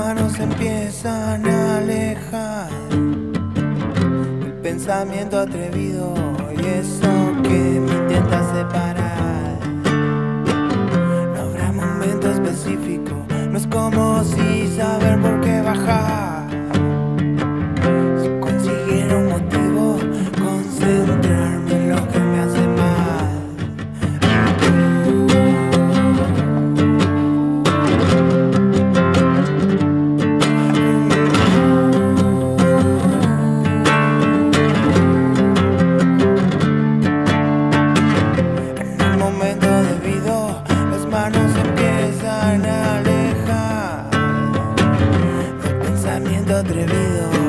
manos empiezan a alejar. El pensamiento atrevido y eso que me intenta separar. No habrá momento específico, no es como si sabes. van a alejar del pensamiento atrevido.